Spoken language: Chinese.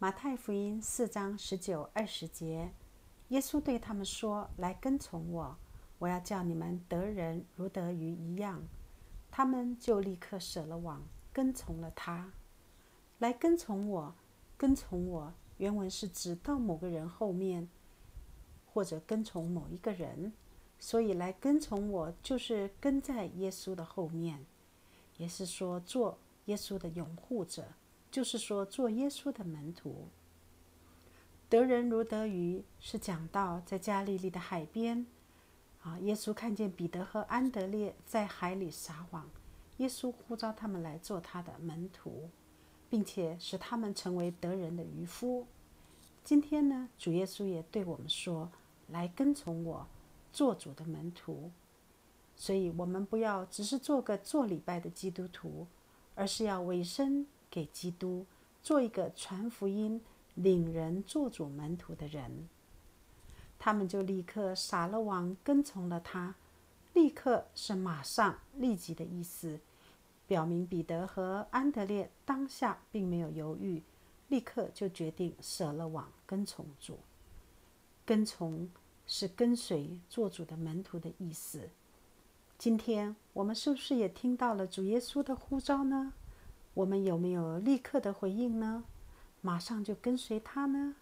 马太福音四章十九、二十节，耶稣对他们说：“来跟从我，我要叫你们得人如得鱼一样。”他们就立刻舍了网，跟从了他。来跟从我，跟从我，原文是指到某个人后面，或者跟从某一个人。所以来跟从我，就是跟在耶稣的后面，也是说做耶稣的拥护者。就是说，做耶稣的门徒，得人如得鱼，是讲到在加利利的海边，啊，耶稣看见彼得和安德烈在海里撒网，耶稣呼召他们来做他的门徒，并且使他们成为得人的渔夫。今天呢，主耶稣也对我们说：“来跟从我，做主的门徒。”所以，我们不要只是做个做礼拜的基督徒，而是要委身。给基督做一个传福音、领人做主门徒的人，他们就立刻撒了网，跟从了他。立刻是马上、立即的意思，表明彼得和安德烈当下并没有犹豫，立刻就决定舍了网，跟从主。跟从是跟随做主的门徒的意思。今天我们是不是也听到了主耶稣的呼召呢？我们有没有立刻的回应呢？马上就跟随他呢？